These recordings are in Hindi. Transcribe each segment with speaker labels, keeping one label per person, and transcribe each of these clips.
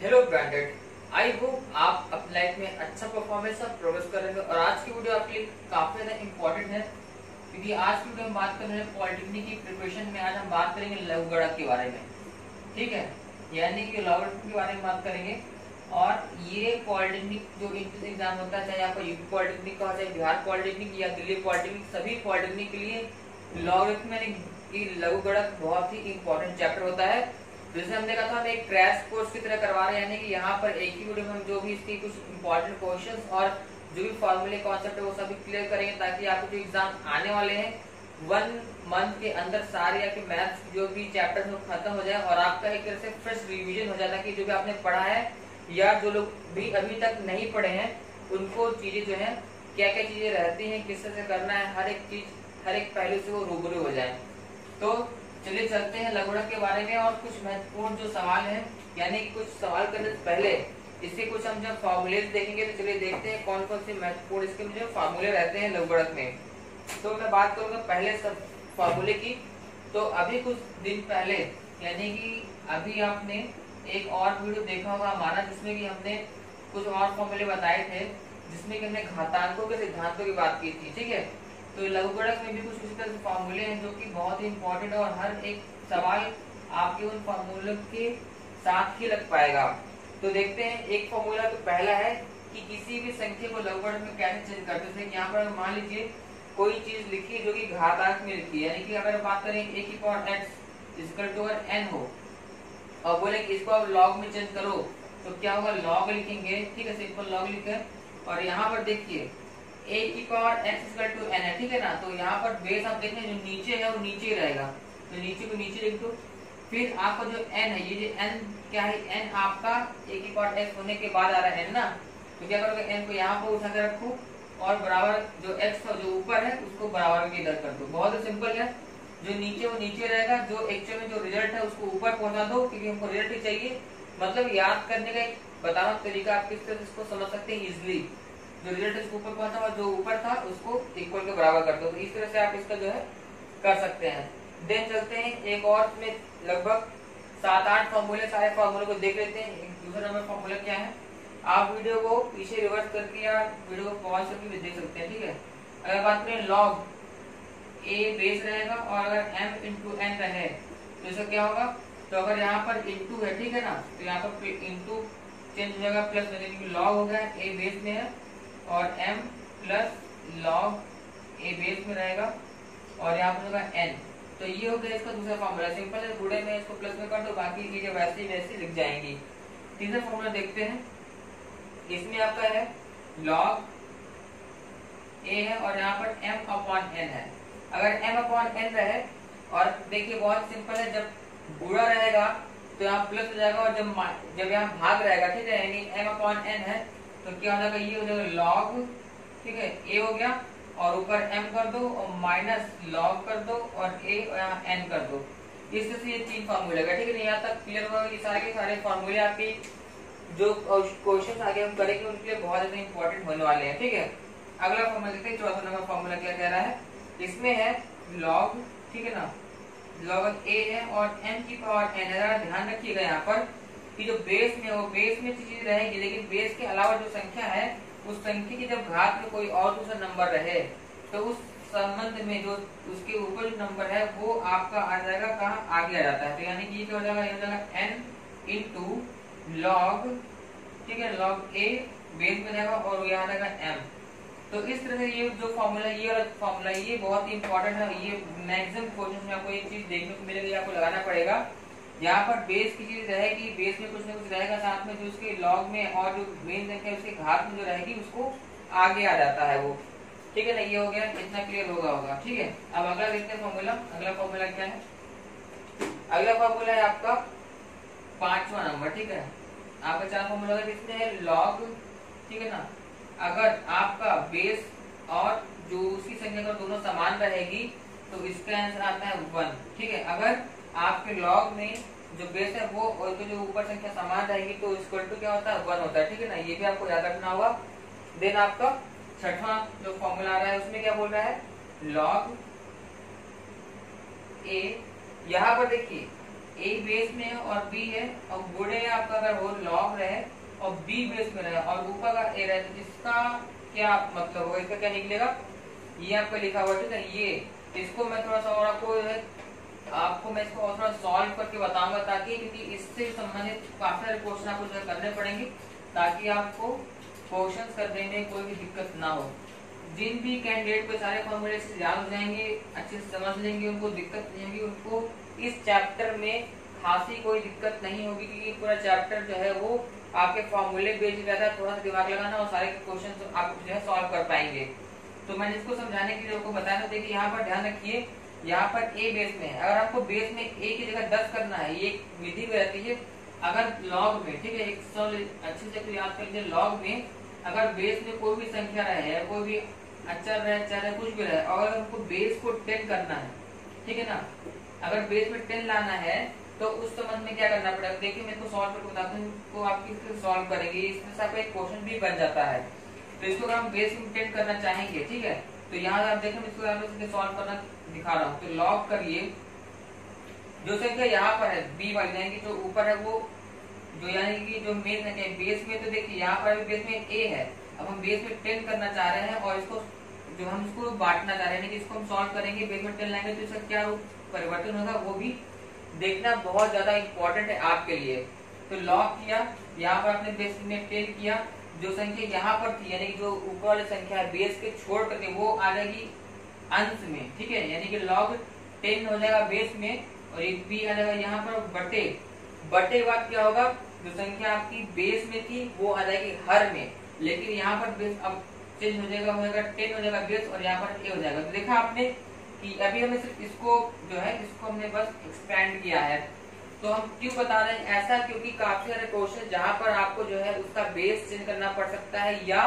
Speaker 1: हेलो ब्रांडेड आई होप आप अपनी लाइफ में अच्छा परफॉर्मेंस और प्रोग्रेस कर रहे हैं और आज की वीडियो आपके लिए काफ़ी ज़्यादा इंपॉर्टेंट है, क्योंकि आज की वीडियो में बात कर रहे हैं पॉलिटेक्निक की प्रिपरेशन में। आज हम बात करेंगे लघु गणक के बारे में। ठीक है? यानी कि लघु के बारे में बात करेंगे। और ये पॉलिटेक्निक जो इंट्रेंस एग्ज़ाम होता है, चाहे आपका यूपी पॉलिटेक्निक का हो, चाहे बिहार पॉलिटेक्निक या दिल्ली पॉलिटेक्निक सभी पॉलिटेक्निक के लिए लॉगरिथम की लघु गणक बहुत ही इंपॉर्टेंट चैप्टर होता है। जैसे हमने कहा था, हम एक क्रैश कोर्स की तरह करवा रहे हैं, यानी कि यहाँ पर एक ही वीडियो में हम जो भी इसकी कुछ इंपॉर्टेंट क्वेश्चंस और जो भी फॉर्मूले कॉन्सेप्ट है, वो सभी क्लियर करेंगे ताकि आपके जो एग्ज़ाम आने वाले हैं वन मंथ के अंदर सारे आपके मैथ्स जो भी चैप्टर खत्म हो जाए और आपका एक तरह से फ्रेश रिविजन हो जाता है कि जो भी आपने पढ़ा है या जो लोग भी अभी तक नहीं पढ़े हैं, उनको चीज़ें जो है क्या क्या चीज़ें रहती हैं, किस तरह से करना है, हर एक चीज़, हर एक पहलू से वो रूबरू हो जाए। तो चलिए चलते हैं लगुड़क के बारे में और कुछ महत्वपूर्ण जो सवाल है, यानी कुछ सवाल करने से पहले इसके कुछ हम जब फॉर्मूले देखेंगे तो चलिए देखते हैं कौन कौन से महत्वपूर्ण इसके मुझे फॉर्मूले रहते हैं लघुगणक में। तो मैं बात करूँगा पहले सब फॉर्मूले की। तो अभी कुछ दिन पहले, यानी कि अभी आपने एक और वीडियो देखा होगा हमारा, जिसमें कि हमने कुछ और फॉर्मूले बताए थे, जिसमें कि हमने घातांकों के सिद्धांतों की बात की थी, ठीक है? तो लघु लघुगणक में भी कुछ इसी तरह से फॉर्मूले हैं जो कि बहुत ही इंपॉर्टेंट और हर एक सवाल आपके उन फॉर्मूलों के साथ ही लग पाएगा। तो देखते हैं, एक फॉर्मूला तो पहला है कि किसी भी संख्या को लघु लघुगणक में कैसे चेंज करते हैं। यहाँ पर मान लीजिए, कोई चीज़ लिखी जो कि घातांक में लिखी है, यानी कि अगर बात करें ए की पावर एक्स इजकल टू अगर एन हो, और बोले कि इसको आप लॉग में चेंज करो तो क्या होगा? लॉग लिखेंगे। ठीक है सिंपल लॉग लिखे। और यहाँ पर देखिए ए की power X equal to N है, ठीक है ना? तो यहाँ पर बेस आप देखें, जो नीचे है, वो नीचे ही रहेगा। तो नीचे को नीचे लिख दो। फिर आपका जो एन है, ये जो एन क्या है? एन आपका ए की पावर एक्स होने के बाद आ रहा है ना? तो क्या करोगे? एन को यहाँ पर उठा के रखो और बराबर जो एक्स जो ऊपर है, उसको बराबर में इधर कर दो। बहुत ही सिंपल है। जो नीचे वो नीचे रहेगा। जो एक्चुअल में जो रिज़ल्ट है, उसको ऊपर पहुँचा दो, क्योंकि हमको रिज़ल्ट ही चाहिए। मतलब याद करने का एक बताना तरीका आप किस तरह इसको समझ सकते हैं इजिली जो रिज़ल्ट इसको ऊपर पहुँचा और जो ऊपर था, उसको इक्वल के बराबर कर दो। तो इस तरह से आप इसका जो है, कर सकते हैं। देन चलते हैं, एक और में लगभग सात, आठ फॉर्मूले सारे फॉर्मूले को देख लेते हैं। दूसरा नंबर फॉर्मूला क्या है? आप वीडियो को पीछे रिवर्स करके या वीडियो को पॉज करके भी देख सकते हैं, ठीक है? अगर बात करें लॉग ए बेस रहेगा और अगर एम इंटू एन रहे तो इसका क्या होगा? तो अगर यहाँ पर इंटू है, ठीक है ना? तो यहाँ पर इंटू चेंज हो जाएगा प्लस लॉग हो गया ए बेस में है। और m plus log A base में रहेगा और यहाँ पर होगा n तो ये हो गया इसका दूसरा फॉर्मूला सिंपल है, बूढ़े में इसको प्लस में कर दो, बाकी चीज़ें वैसे ही वैसे लिख जाएँगी। तीसरा फॉर्मूला देखते हैं। इसमें आपका है लॉग ए है और यहाँ पर m अपॉन एन है। अगर m अपॉन एन रहे, और देखिए बहुत सिंपल है, जब बूढ़ा रहेगा तो यहाँ प्लस हो जाएगा और जब जब यहाँ भाग रहेगा, ठीक है? यानी m अपॉन एन है तो क्या हो जाएगा? ये हो जाएगा लॉग ठीक है? ए हो गया, और ऊपर एम कर दो और माइनस लॉग कर दो और ए यहाँ एन कर दो। इस तरह से ये तीन फॉर्मूले का ठीक है? यहाँ तक क्लियर होगा ये सारे के सारे फॉर्मूले आपकी जो क्वेश्चन आगे हम करेंगे, उनके लिए बहुत ज़्यादा इंपॉर्टेंट होने वाले हैं, ठीक है? अगला फॉर्मूला देखते हैं, चौथा नंबर फॉर्मूला क्या कह रहा है? इसमें है लॉग ठीक है ना? लॉग ए है और एन की पावर एन है ध्यान रखिएगा यहाँ पर। कि जो बेस में वो बेस में चीज़ रहेगी, लेकिन बेस के अलावा जो संख्या है, उस संख्या की जब घात में कोई और दूसरा नंबर रहे तो उस संबंध में जो उसके ऊपर जो नंबर है, वो आपका आ जाएगा कहा? आगे आ जाता है। तो यानी कि ये क्या हो जाएगा? ये हो जाएगा एन इंटू लॉग ठीक है लॉग ए बेस में जाएगा और यहाँ जाएगा एम तो इस तरह से ये जो फॉर्मूला ये वाला फॉर्मूला ये बहुत ही इंपॉर्टेंट है ये मैक्सिमम क्वेश्चन में आपको एक चीज़ देखने को मिलेगी, आपको लगाना पड़ेगा। यहाँ पर बेस की चीज़ रहेगी बेस में कुछ ना कुछ रहेगा साथ में, जो उसके लॉग में और जो मेन संख्या उसके घात में जो रहेगी, उसको आगे आ जाता है वो। ठीक है ना, ये हो गया, इतना क्लियर होगा होगा। ठीक है, अब अगला देखते हैं फॉर्मूला अगला फॉर्मूला क्या है? अगला फॉर्मूला है आपका पांचवा नंबर ठीक है? आपका चार फॉर्मूला किसमें है? लॉग ठीक है ना? अगर आपका बेस और जो उसकी संख्या दोनों समान रहेगी तो इसका आंसर आता है वन ठीक है? अगर आपके लॉग में जो बेस है वो और तो जो ऊपर संख्या समान रहेगी तो इक्वल टू क्या होता है? वन होता है, ठीक है ना? ये भी आपको याद रखना होगा। देन आपका छठवा जो फॉर्मूला आ रहा है, उसमें क्या बोल रहा है? लॉग ए यहाँ पर देखिए ए बेस में है और बी है, और गुड़े आपका अगर वो लॉग रहे और बी बेस में रहे और ऊपर का ए रहे तो इसका क्या मतलब होगा? इसका क्या निकलेगा? ये आपका लिखा हुआ, ठीक है ये। इसको मैं थोड़ा सा और आपको आपको मैं इसको और थोड़ा सॉल्व करके बताऊँगा ताकि, क्योंकि इससे संबंधित काफ़ी सारे क्वेश्चन आपको जो करने पड़ेंगे, ताकि आपको क्वेश्चन करने में कोई भी दिक्कत ना हो। जिन भी कैंडिडेट को सारे फॉर्मूले से याद हो जाएँगे, अच्छे से समझ लेंगे, उनको दिक्कत नहीं होगी, उनको इस चैप्टर में खासी कोई दिक्कत नहीं होगी, क्योंकि पूरा चैप्टर जो है वो आपके फॉर्मूले बेस्ड रहता है, थोड़ा सा दिमाग लगाना और सारे क्वेश्चन आप जो है सॉल्व कर पाएँगे। तो मैंने इसको समझाने के लिए आपको बताया था, देखिए यहाँ पर ध्यान रखिए यहाँ पर ए बेस में है। अगर आपको बेस में ए की जगह दस करना है, ये विधि में रहती है, अगर लॉग में, ठीक है, एक सौ अच्छे से याद कर लीजिए लॉग में अगर बेस में कोई भी संख्या रहे कोई भी अचर रहे, चर रहे, कुछ भी रहे अगर हमको बेस को टेन करना है, ठीक है ना? अगर बेस में टेन लाना है तो उस संबंध में क्या करना पड़ेगा? देखिए, मैं इसको सॉल्व करके बताता हूँ को आप किस सॉल्व करेंगे, इसमें से आपका एक क्वेश्चन भी बन जाता है। तो इसको अगर हम बेस में टेन करना चाहेंगे, ठीक है? तो यहाँ आप देखें, इसको सॉल्व करना दिखा रहा हूँ। तो लॉग करिए। जो संख्या यहाँ पर है बी वाली, यानी कि जो ऊपर है वो, जो यानी कि जो मेन संख्या बेस में तो देखिए, यहाँ पर बेस में ए है। अब हम बेस में टेन करना चाह रहे हैं और इसको, जो हम इसको बांटना चाह रहे हैं कि इसको हम सॉल्व करेंगे बेस में टेन लाएँगे तो इसका क्या परिवर्तन होगा, वो भी देखना बहुत ज़्यादा इम्पोर्टेंट है आपके लिए। तो लॉग किया, यहाँ पर आपने बेस में टेन किया। जो संख्या यहाँ पर थी, यानी कि जो ऊपर वाली संख्या है बेस के छोड़ करके वो आ जाएगी अंश में, ठीक है? यानी कि लॉग टेन हो जाएगा बेस में और एक बी आ जाएगा यहाँ पर बटे। बटे बाद क्या होगा? जो संख्या आपकी बेस में थी, वो आ जाएगी हर में। लेकिन यहाँ पर बेस अब चेंज हो जाएगा हो जाएगा टेन हो जाएगा बेस और यहाँ पर ए हो जाएगा। तो देखा आपने कि अभी हमें सिर्फ़ इसको जो है, इसको हमने बस एक्सपेंड किया है। तो हम क्यों बता रहे हैं ऐसा? क्योंकि काफ़ी सारे क्वेश्चन जहाँ पर आपको जो है उसका बेस चेंज करना पड़ सकता है या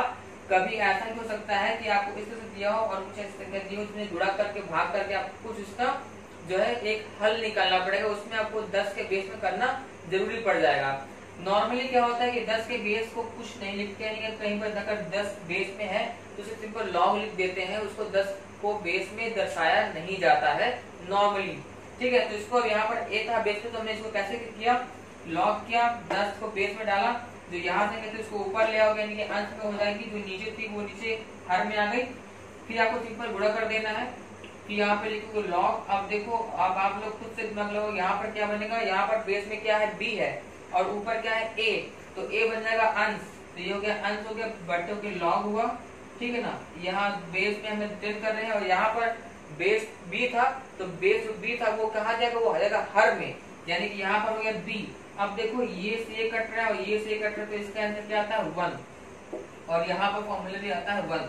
Speaker 1: कभी ऐसा भी हो सकता है कि आपको इस तरह से दिया हो और कुछ ऐसी संख्या दी हो, उसमें जुड़ा करके, भाग करके आपको कुछ उसका जो है एक हल निकालना पड़ेगा। उसमें आपको दस के बेस में करना ज़रूरी पड़ जाएगा। नॉर्मली क्या होता है कि 10 के बेस को कुछ नहीं लिखते हैं, लेकिन कहीं पर अगर 10 बेस में है तो उसे सिंपल लॉग लिख देते हैं। उसको 10 को बेस में दर्शाया नहीं जाता है नॉर्मली ठीक है तो इसको यहाँ पर ए था बेस में तो हमने इसको कैसे किया? लॉग किया 10 को बेस में डाला। जो यहाँ से तो इसको ऊपर ले आओगे, यानी कि अंश में हो जाएगी, जो नीचे थी, वो नीचे हर में आ गई। फिर आपको सिंपल गुड़ा कर देना है। कि यहाँ पे लिखोगे लॉग अब देखो, अब आप लोग खुद से दिमाग लगाओ, यहाँ पर क्या बनेगा, यहाँ पर बेस में क्या है? बी है। और ऊपर क्या है? ए तो ए बन जाएगा अंश। तो ये हो गया, अंश हो गया बटे के लॉग हुआ। ठीक है ना? यहाँ बेस में हमें टेन कर रहे हैं, और यहाँ पर बेस बी था। तो बेस बी था, वो कहा जाएगा? वो आ जाएगा हर में। यानी कि यहाँ पर हो गया बी अब देखो, ये से ये कट रहा है और ये से कट रहा है तो इसका आंसर क्या आता है? वन और यहाँ पर फॉर्मूला भी आता है वन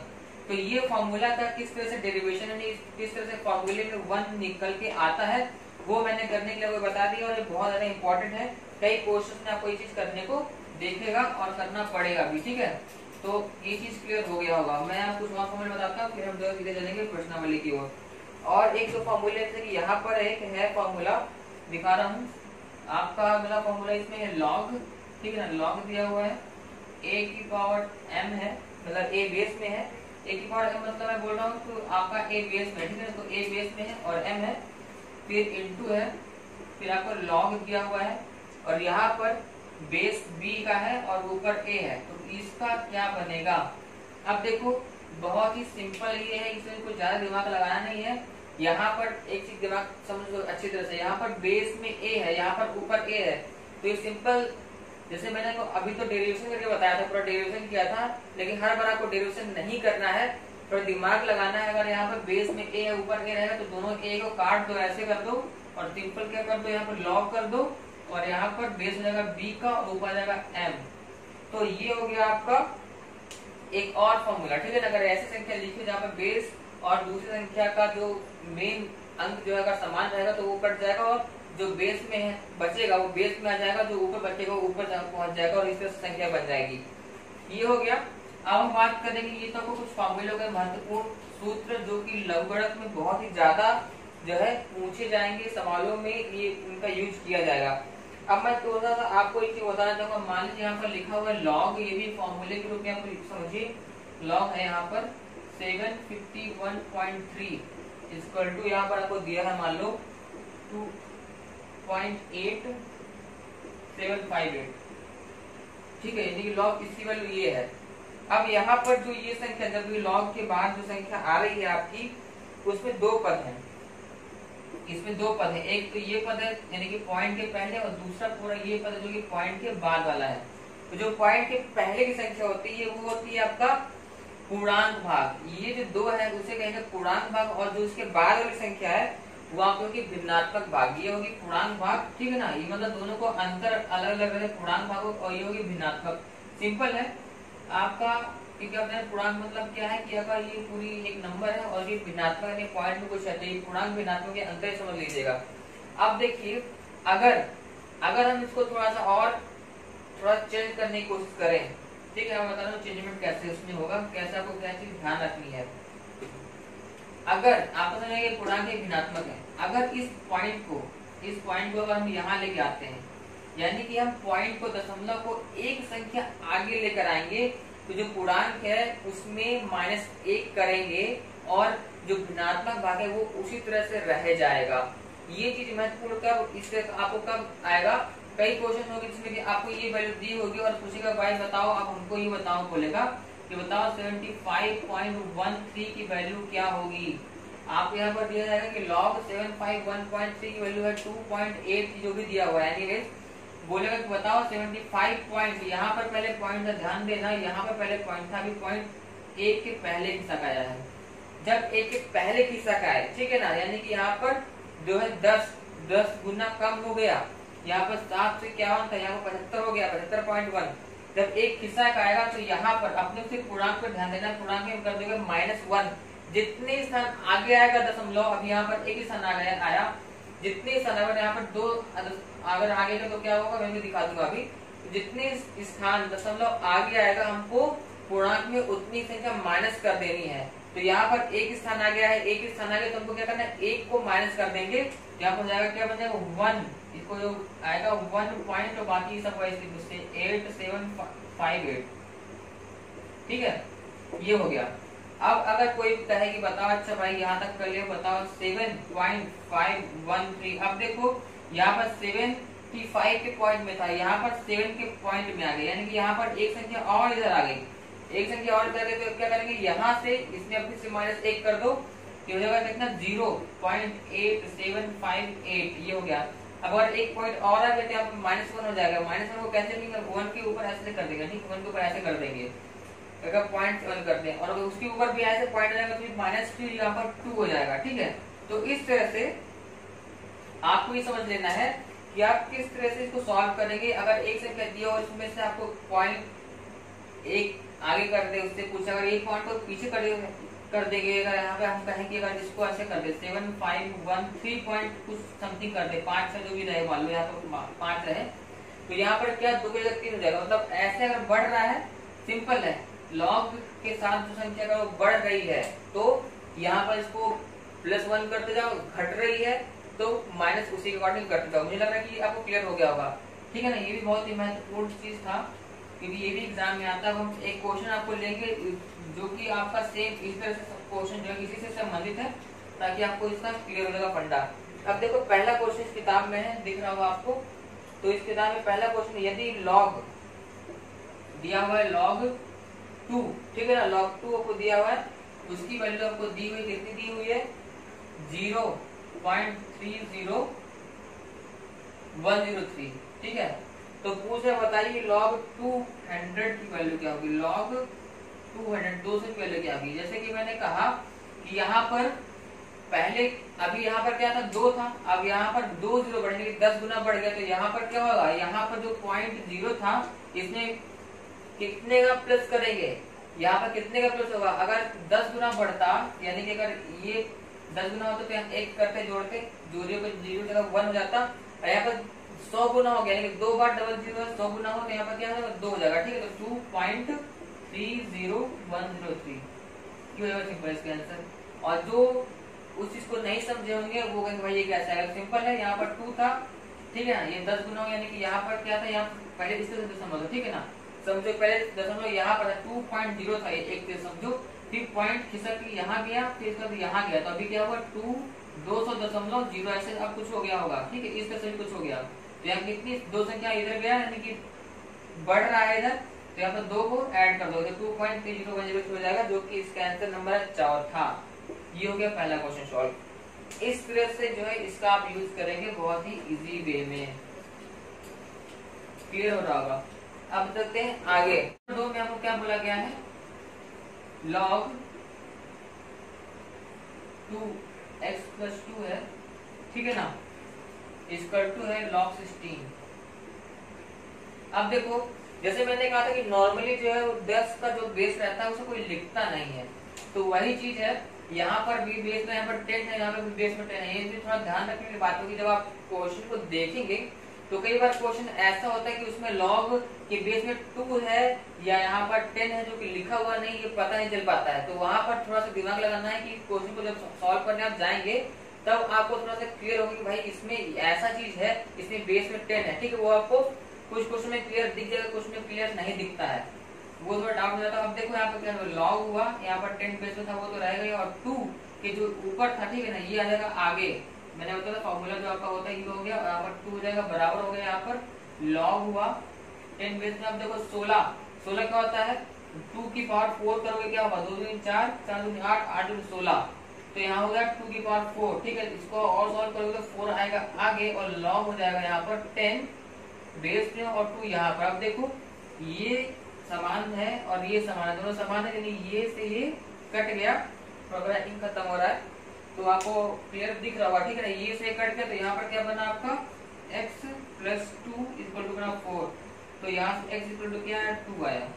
Speaker 1: तो ये फॉर्मूला का किस तरह से डेरिवेशन यानी किस तरह से फॉर्मूले में वन निकल के आता है, वो मैंने करने के लिए बता दिया और ये बहुत ज़्यादा इंपॉर्टेंट है। कई क्वेश्चन में आपको ये चीज़ करने को देखेगा और करना पड़ेगा भी, ठीक है? तो ये चीज़ क्लियर हो गया होगा। मैं आपको कुछ और फॉर्मूले बताता हूँ, फिर हम जो सीधे चलेंगे प्रश्नावली की ओर। और एक जो फॉर्मूले यहाँ पर एक है फॉर्मूला दिखा रहा हूँ। आपका अगला फॉर्मूला इसमें है लॉग ठीक है ना? लॉग दिया हुआ है। ए की पावर एम है मतलब ए बेस में है। ए की पावर एम मतलब मैं बोल रहा हूँ तो आपका ए बेस में ठीक है तो ए बेस में है और एम है। फिर इंटू है, फिर आपको लॉग दिया हुआ है और यहाँ पर बेस बी का है और ऊपर ए है। तो इसका क्या बनेगा? अब देखो, बहुत ही सिंपल ये है, इसमें कुछ ज़्यादा दिमाग लगाना नहीं है। यहाँ पर एक चीज़ दिमाग समझ लो अच्छी तरह से, यहाँ पर बेस में ए है, यहाँ पर ऊपर ए है। तो ये सिंपल जैसे मैंने को अभी तो डेरिवेशन करके बताया था, पूरा डेरिवेशन किया था, लेकिन हर बार आपको डेरिवेशन नहीं करना है थोड़ा दिमाग लगाना है, अगर यहाँ पर बेस में ए है, ऊपर ए रहेगा तो दोनों ए को काट दो, ऐसे कर दो, और सिंपल क्या कर दो, यहाँ पर लॉक कर दो, और यहाँ पर बेस हो जाएगा बी का, और ऊपर जाएगा एम तो ये हो गया आपका एक और फॉर्मूला ठीक है ना? अगर ऐसी संख्या लिखी जहाँ पर बेस और दूसरी संख्या का जो मेन अंक जो है समान रहेगा तो वो कट जाएगा और जो बेस में है, बचेगा, वो बेस में आ जाएगा, जो ऊपर बचेगा, वो ऊपर पहुँच जाएगा और इस तरह संख्या बन जाएगी। ये हो गया। अब हम बात करेंगे ये तो कुछ फॉर्मूलों के महत्वपूर्ण सूत्र जो कि लघुगणक में बहुत ही ज़्यादा जो है, पूछे जाएँगे, सवालों में ये उनका यूज़ किया जाएगा। अब मैं थोड़ा सा आपको एक चीज़ बताना चाहूँगा। मान लीजिए यहाँ पर लिखा हुआ लॉग ये भी फॉर्मूले के रूप में आपको समझिए। लॉग है यहाँ पर 751.3 इक्वल टू यहाँ पर आपको दिया है, मान लो two point eight seven five eight ठीक है, यानी कि लॉग इसकी वैल्यू ये है। अब यहाँ पर जो ये संख्या, जब लॉग के बाद जो संख्या आ रही है आपकी, उसमें दो पद हैं। इसमें दो पद है। एक तो ये पद है, यानी कि पॉइंट के पहले और दूसरा पूरा ये पद है जो कि पॉइंट के बाद वाला है। तो जो पॉइंट के पहले की संख्या होती है वो होती है आपका पूर्णांक भाग। ये जो दो है, उसे कहेंगे पूर्णांक भाग, और जो उसके बाद वाली संख्या है, वो आप होगी भिन्नात्मक भाग। ये होगी पूर्णांक भाग, ठीक है ना? ये मतलब दोनों को अंतर अलग अलग रहे, पूर्णांक भाग और ये होगी भिन्नात्मक। सिंपल है। आपका क्या पूर्णांक मतलब क्या है कि अगर ये पूरी एक नंबर है, और ये भिन्नात्मक पॉइंट में कुछ है पूर्णांक भिन्नात्मक के अंतर समझ लीजिएगा। अब देखिए, अगर अगर हम इसको थोड़ा सा और थोड़ा चेंज करने की कोशिश करें ठीक है मैं बता रहा चेंजमेंट कैसे उसमें होगा, कैसे आपको क्या चीज़ ध्यान रखनी है। अगर आप समझेंगे पूर्णांक भिन्नात्मक है, अगर इस पॉइंट को, इस पॉइंट को अगर हम यहाँ लेके आते हैं, यानी कि हम पॉइंट को दशमलव को एक संख्या आगे लेकर आएँगे तो जो पूर्णांक है उसमें माइनस एक करेंगे और जो भिन्नात्मक भाग है वो उसी तरह से रह जाएगा। ये चीज़ महत्वपूर्ण कब, इससे आपको कब आएगा? कई क्वेश्चन होंगे जिसमें कि आपको ये वैल्यू दी होगी और पूछेगा भाई बताओ, आप हमको ये बताओ बोलेगा कि बताओ 75.13 की वैल्यू क्या होगी। आप यहाँ पर दिया जाएगा कि log 751.3 की वैल्यू है 2.8 जो भी दिया हुआ है एनीवेज बोलेगा कि बताओ 75 पॉइंट यहाँ पर पहले पॉइंट का ध्यान देना, यहाँ पर पहले पॉइंट था अभी पॉइंट एक के पहले की का आया है। जब एक के पहले की का है ठीक है ना, यानी कि यहाँ पर जो है दस दस गुना कम हो गया यहाँ पर सात से क्या था, यहाँ पर पचहत्तर हो गया, पचहत्तर पॉइंट वन जब एक हिस्सा का आएगा तो यहाँ पर अपने से पूर्णांक पर ध्यान देना, पूर्णांक में कर दोगे माइनस वन जितने स्थान आगे आएगा दशमलव, अब यहाँ पर एक स्थान आ गया आया। जितने स्थान अगर यहाँ पर दो अगर आगे का तो क्या होगा, मैं भी दिखा दूँगा अभी। जितने स्थान दशमलव आगे आएगा, हमको पूर्णांक में उतनी संख्या माइनस कर देनी है। तो यहाँ पर एक स्थान आ गया है, एक स्थान आ गया तो हमको क्या करना है? एक को माइनस कर देंगे यहाँ पर जाएगा, क्या बन जाएगा? वन इसको जो आएगा वन पॉइंट और बाकी सब उससे एट सेवन फाइव एट ठीक है? ये हो गया। अब अगर कोई कहे कि बताओ अच्छा भाई, यहाँ तक कर लिया, बताओ seven point five one three अब देखो, यहाँ पर सेवन फाइव के पॉइंट में था, यहाँ पर सेवन के पॉइंट में आ गई यानी कि यहाँ पर एक संख्या और इधर आ गई। एक संख्या और इधर तो क्या करेंगे? यहाँ से इसमें अपनी से माइनस एक कर दो। ये हो जाएगा कितना? Zero point eight seven five eight ये हो गया। अब अगर एक पॉइंट और आ गया तो माइनस वन हो जाएगा। माइनस वन को कैसे लेंगे वन के ऊपर ऐसे कर देंगे, ठीक? वन के ऊपर ऐसे कर देंगे। अगर पॉइंट वन कर दें। और उसके ऊपर भी ऐसे पॉइंट आएगा तो माइनस टू यहाँ पर टू हो जाएगा, ठीक है? तो इस तरह से आपको ये समझ लेना है कि आप किस तरह से इसको सॉल्व करेंगे। अगर एक संख्या दिया और उसमें से आपको पॉइंट एक आगे कर दे, उससे पूछा अगर एक पॉइंट को पीछे कर कर देंगे, अगर यहाँ पे हम कहें कि अगर इसको ऐसे कर दे seven five one three point कुछ समथिंग कर दे, पाँच से जो भी रहे, मान लो यहाँ पर पाँच रहे तो यहाँ पर क्या दो की तीन हो जाएगा? मतलब ऐसे अगर बढ़ रहा है सिंपल है। लॉग के साथ जो संख्या अगर वो बढ़ रही है तो यहाँ पर इसको प्लस वन करते जाओ, घट रही है तो माइनस उसी के अकॉर्डिंग करते जाओ। मुझे लग रहा है कि आपको क्लियर हो गया होगा। ठीक है ना? ये भी बहुत ही महत्वपूर्ण चीज़ था। क्योंकि ये भी एग्ज़ाम में आता है हम एक क्वेश्चन आपको लेंगे जो कि आपका सेम इस तरह से क्वेश्चन जो इसी से संबंधित है, ताकि आपको इसका क्लियर हो जाएगा फंडा। अब देखो, पहला क्वेश्चन इस किताब में है, दिख रहा होगा आपको। तो इस किताब में पहला क्वेश्चन यदि लॉग दिया हुआ है लॉग टू ठीक है ना? लॉग टू आपको दिया हुआ है, उसकी वैल्यू आपको दी हुई, कितनी दी हुई है? Zero point three zero one zero three ठीक है? तो पूछ बताइए लॉग टू हंड्रेड की वैल्यू क्या होगी? लॉग टू हंड्रेड दो सौ की वैल्यू क्या होगी? जैसे कि मैंने कहा कि यहाँ पर पहले, अभी यहाँ पर क्या था? दो था। अब यहाँ पर दो ज़ीरो बढ़ने के दस गुना बढ़ गया तो यहाँ पर क्या होगा? यहाँ पर जो पॉइंट ज़ीरो था इसमें कितने का प्लस करेंगे? यहाँ पर कितने का प्लस होगा? अगर दस गुना बढ़ता, यानी कि अगर ये दस गुना होता तो यहाँ एक करते जोड़ते ज़ीरो को ज़ीरो जगह वन हो जाता। यहाँ पर सौ गुना हो गया यानी दो बार डबल ज़ीरो सौ गुना हो तो यहाँ पर क्या होगा? दो हो जाएगा, ठीक है? तो two point three zero one zero three simple इसका आंसर और जो उस चीज़ को नहीं समझे होंगे, वो कहेंगे, भाई, ये कैसा है? सिंपल है, यहाँ पर टू था, ठीक है ना? ये दस गुना हो यानी कि यहाँ पर क्या था? यहाँ पहले इससे समझो, ठीक है ना? समझो, पहले दशमलव यहाँ पर टू पॉइंट ज़ीरो था एक से समझो। फिर पॉइंट खिसक के यहाँ गया, फिर इसका यहाँ गया तो अभी क्या हुआ? टू दो सौ दशमलव ज़ीरो, ऐसे अब कुछ हो गया होगा, ठीक है? इस तरह से कुछ हो गया। तो यहाँ कितनी दो संख्या इधर गया यानी कि बढ़ रहा है इधर तो यहाँ पर दो को ऐड कर दो। Two point three zero one zero हो जाएगा, जो कि इसका आंसर नंबर है चौथा ये हो गया पहला क्वेश्चन सॉल्व इस तरह से जो है, इसका आप यूज़ करेंगे बहुत ही इजी वे में। क्लियर हो रहा होगा। अब देखते हैं आगे। दो में हमको क्या बोला गया है? Log two X plus two है। ठीक है ना? इक्वल टू है लॉग सिक्सटीन अब देखो, जैसे मैंने कहा था कि नॉर्मली जो है, दस का जो बेस रहता है, उसे कोई लिखता नहीं है। तो वही चीज़ है, यहाँ पर भी बेस में, यहाँ पर टेन है, यहाँ पर भी बेस में टेन है। ये थोड़ा ध्यान रखने की बात होगी, जब आप क्वेश्चन को देखेंगे तो कई बार क्वेश्चन ऐसा होता है कि उसमें लॉग के बेस में टू है, या यहाँ पर टेन है जो कि लिखा हुआ नहीं, ये पता नहीं चल पाता है। तो वहाँ पर थोड़ा सा दिमाग लगाना है कि क्वेश्चन को जब सॉल्व करने आप जाएँगे तब आपको थोड़ा सा क्लियर होगा कि भाई इसमें ऐसा चीज़ है, इसमें बेस में टेन है, ठीक है? वो आपको कुछ क्वेश्चन में क्लियर दिख जाएगा, कुछ में क्लियर नहीं दिखता है। वो थोड़ा डाउट हो जाता है। अब देखो यहाँ पर क्या लॉग हुआ, यहाँ पर टेन बेस में था, वो तो रहेगा और टू के जो ऊपर था, ठीक है ना, ये आ जाएगा आगे। मैंने बताया था फॉर्मूला जो आपका होता है, ये हो गया, और यहाँ पर टू हो जाएगा, बराबर हो गया यहाँ पर लॉग हुआ टेन बेस में। अब देखो सोलह सोलह क्या होता है? टू की पावर फोर करोगे क्या होगा? दो दिन चार चार दिन आठ आठ सोलह। तो यहाँ हो गया टू की पावर फोर ठीक है? इसको और सॉल्व करोगे तो फोर आएगा आगे और लॉग हो जाएगा यहाँ पर टेन बेस में और टू यहाँ पर। अब देखो, ये समान है और ये समान है, दोनों समान है, यानी ये से ये कट गया प्रोग्रामिंग खत्म हो रहा है। तो आपको क्लियर दिख रहा होगा, ठीक है ये से कट गया तो यहाँ पर क्या बना आपका? X plus two equal to बना फोर तो यहाँ से x इक्वल टू क्या है टू आया।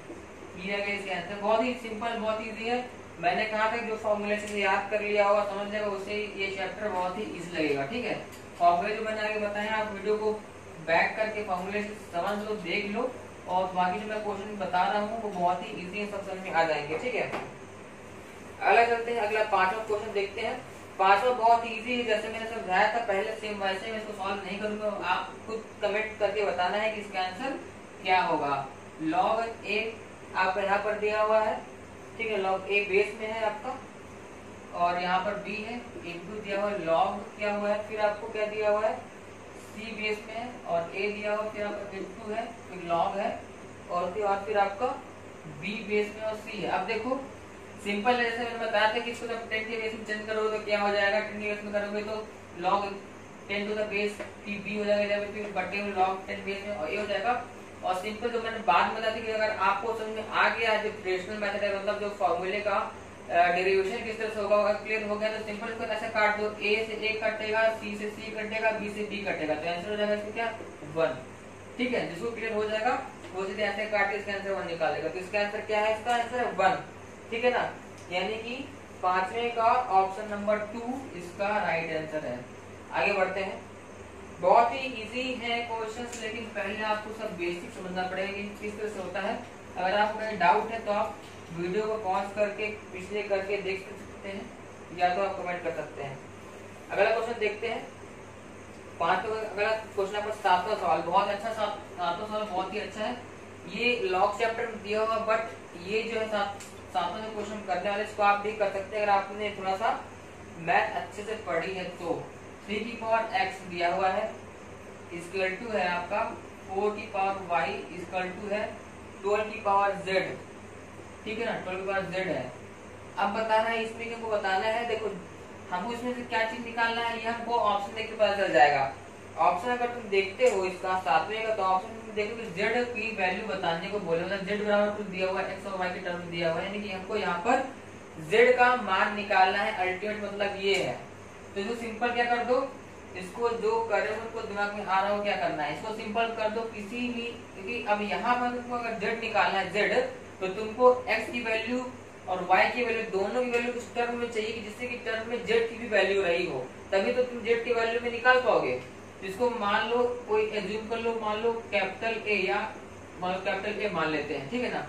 Speaker 1: ये आ गया इसके आंसर बहुत ही सिंपल बहुत इजी है। मैंने कहा था जो फॉर्मूले से याद कर लिया होगा, समझ लेगा उसे ये चैप्टर बहुत ही इजी लगेगा, ठीक है? फॉर्मूले जो मैंने आगे बताए आप वीडियो को बैक करके फॉर्मूले समझ लो, देख लो, और बाकी जो मैं क्वेश्चन बता रहा हूँ, वो बहुत ही इजी सब समझ में आ जाएँगे, ठीक है? अगला चलते हैं, अगला पांचवा क्वेश्चन देखते हैं। पांचवा बहुत इजी है, जैसे मैंने समझाया था, पहले सेम वैसे, मैं इसको सॉल्व नहीं करूँगा, आप खुद कमेंट करके बताना है कि इसका आंसर क्या होगा। लॉग ए आपका यहाँ पर दिया हुआ है। ठीक है लॉग ए बेस में है आपका, और यहाँ पर बी है इंटू दिया हुआ है लॉग क्या हुआ है, फिर आपको क्या दिया हुआ है? सी बेस में है, और ए दिया हुआ, फिर आपका इंटू है, फिर लॉग है, और फिर और फिर आपका बी बेस में और सी है। अब देखो सिंपल है, जैसे मैंने बताया था कि इसको जब टेन के बेस में चेंज करोगे तो क्या हो जाएगा? टेन के बेस में करोगे तो log ten to the base T B हो जाएगा, जब फिर बटे हुए लॉग टेन बेस में, और ये हो जाएगा और सिंपल जो मैंने बात में बताया कि अगर आपको समझ में आ गया जो ट्रेडिशनल मेथड है मतलब जो फॉर्मूले का डेरिवेशन किस तरह से होगा, अगर क्लियर हो गया तो सिंपल इसको ऐसे काट दो ए से ए कटेगा सी से सी कटेगा बी से बी कटेगा तो आंसर हो जाएगा इसका क्या? वन ठीक है, जिसको क्लियर हो जाएगा, वो सीधे ऐसे काट के इसका आंसर वन निकालेगा। तो इसका आंसर क्या है? इसका आंसर है वन ठीक है ना? यानी कि पांचवे का ऑप्शन नंबर टू इसका राइट आंसर है। आगे बढ़ते हैं। बहुत ही इजी है क्वेश्चंस लेकिन पहले आपको सब बेसिक समझना पड़ेगा किस तरह से होता है। अगर आपको कहीं डाउट है तो आप वीडियो को पॉज करके, पिछले करके देख सकते हैं, या तो आप कमेंट कर सकते हैं। अगला क्वेश्चन देखते हैं। पाँच अगला क्वेश्चन आपका सातवां सवाल, बहुत अच्छा सातवां सवाल बहुत ही अच्छा है। ये लॉग चैप्टर दिया हुआ बट ये जो है सातवां जो क्वेश्चन करने वाले, इसको आप भी कर सकते हैं। अगर आपने थोड़ा सा मैथ अच्छे से पढ़ी है तो। थ्री की पावर एक्स दिया हुआ है इक्वल टू है आपका, फोर की पावर वाई इक्वल टू है, ट्वेल्व की पावर जेड। ठीक है ना? ट्वेल्व के बाद जेड है। अब बताना है इसमें हमको बताना है, देखो, हमको इसमें से क्या चीज़ निकालना है, ये हमको ऑप्शन देख के पता चल जाएगा। ऑप्शन अगर तुम देखते हो इसका सातवें का तो ऑप्शन में देखो कि जेड की वैल्यू बताने को बोले मतलब जेड बराबर कुछ दिया हुआ है एक्स और वाई के टर्म दिया हुआ है, यानी कि हमको यहाँ पर जेड का मान निकालना है अल्टीमेट मतलब ये है। तो इसको सिंपल क्या कर दो? इसको जो करे उनको दिमाग में आ रहा हो, क्या करना है? इसको सिंपल कर दो, किसी भी क्योंकि अब यहाँ पर तुमको अगर जेड निकालना है जेड तो तुमको एक्स की वैल्यू और वाई की वैल्यू दोनों की वैल्यू उस टर्म में चाहिए जिससे कि टर्म में z की भी वैल्यू रही हो। तभी तो तुम जेड की वैल्यू में निकाल पाओगे। इसको मान लो, कोई एज्यूम कर लो, मान लो कैपिटल ए या मान लो कैपिटल ए मान लेते हैं, ठीक है ना?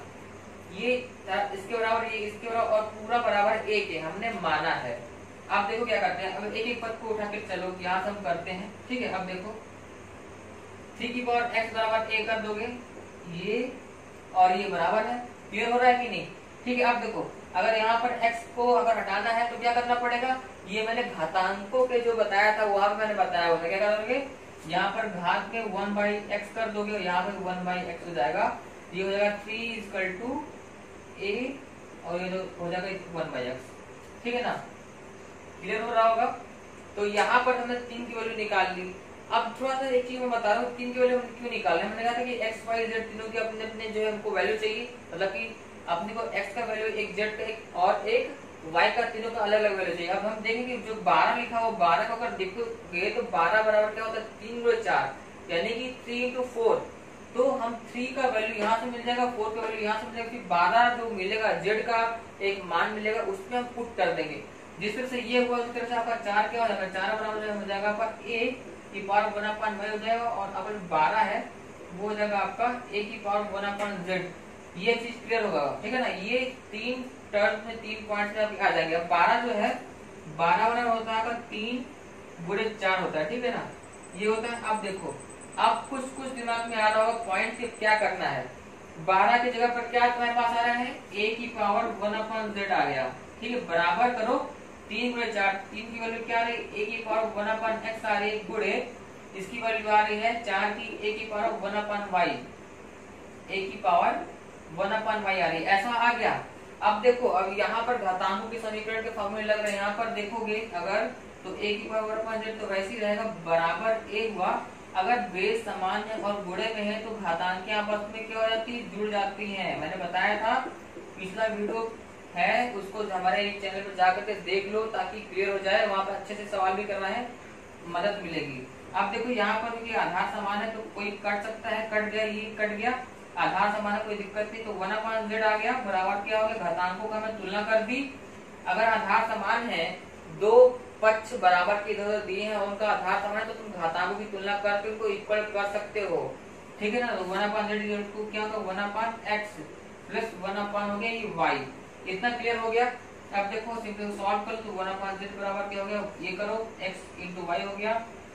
Speaker 1: ये, इसके बराबर, ये इसके बराबर और पूरा बराबर ए के हमने माना है। आप देखो क्या करते हैं अब एक एक पद को उठा के चलो यहाँ से हम करते हैं, ठीक है, अब देखो। थ्री की पावर एक्स बराबर ए कर दोगे, ये और ये बराबर है क्लियर हो रहा है कि नहीं? ठीक है, अब देखो, अगर यहाँ पर x को अगर हटाना है तो क्या करना पड़ेगा? ये मैंने घातांकों के जो बताया था वहाँ मैंने बताया होगा क्या करोगे? यहाँ पर घात के वन बाई एक्स कर दोगे, और यहाँ पर वन बाई एक्स हो जाएगा। ये हो जाएगा थ्री इजकल टू ए और ये हो जाएगा वन बाई एक्स ठीक है ना? क्लियर हो रहा होगा? तो यहाँ पर हमने तीन की वैल्यू निकाल ली। अब थोड़ा सा एक चीज़ मैं बता रहा हूँ, तीन की वैल्यू हम क्यों निकाल? रहे मैंने कहा था कि एक्स वाई जेड तीनों की अपने अपने जो है हमको वैल्यू चाहिए। मतलब कि अपने को एक्स का वैल्यू एक जेड का एक और एक वाई का तीनों का अलग अलग वैल्यू चाहिए। अब हम देखेंगे जो बारह लिखा हो बारह को अगर देखोगे तो बारह बराबर क्या होता है? तीन गुणे चार, यानी कि थ्री इंटू फोर तो हम थ्री का वैल्यू यहाँ से मिल जाएगा फोर का वैल्यू यहाँ से मिल जाएगा बारह जो मिलेगा जेड का एक मान मिलेगा, उसमें हम पुट कर देंगे। जिस तरह से ये हुआ उस तरह से आपका चार क्या हो जाएगा? चार बराबर हो जाएगा आपका ए की पावर वन अपन वाई हो जाएगा और अगर बारह है, वो हो जाएगा आपका ए की पावर वन अपन जेड ये चीज़ क्लियर होगा। ठीक है ना? ये तीन टर्म में तीन पॉइंट में आ जाएँगे। अब बारह जो है, बारह वाला होता है तीन बुरे चार होता है। ठीक है ना? ये होता है। अब देखो, अब कुछ कुछ दिमाग में आ रहा होगा पॉइंट से क्या करना है। बारह की जगह पर क्या तुम्हारे पास आ रहा है? ए की पावर वन अपन जेड आ गया। ठीक है? बराबर करो तीन गुड़े चार, तीन की वैल्यू क्या रही? है ए की पावर वन अपन एक्स आ रही है गुड़े। इसकी वैल्यू आ रही है चार की ए की power one upon Y A की पावर वन अपन वाई आ रही है। ऐसा आ गया। अब देखो, अब यहाँ पर घातांकों के समीकरण के फॉर्मूले लग रहे हैं। यहाँ पर देखोगे अगर तो ए की पावर वन जेड तो वैसे ही रहेगा, बराबर ए हुआ। अगर बेस समान है और गुड़े में है तो घातांक आपस में क्या हो जाती है? जुड़ जाती हैं। मैंने बताया था, पिछला वीडियो है, उसको हमारे चैनल पर जाकर के देख लो ताकि क्लियर हो जाए, वहाँ पर अच्छे से सवाल भी करना है मदद मिलेगी। आप देखो यहाँ पर भी आधार समान है तो कोई कट सकता है, कट गया, ये कट गया, आधार समान है, कोई दिक्कत नहीं तो वन अपॉइंट जेड आ गया, बराबर क्या हो गया, घातांकों का हमें तुलना कर दी। अगर आधार समान है, दो पक्ष बराबर के इधर दिए हैं उनका आधार समान है तो तुम घातांकों की तुलना करके उनको इक्वल कर सकते हो। ठीक है ना? तो वन अपॉन जेड क्या होगा? One upon X plus one upon हो गया, ये वाई इतना क्लियर हो गया। अब देखो सिंपल सॉल्व कर तो वन अपॉन जेड बराबर क्या हो गया? ये करो एक्स इंटू वाई हो गया।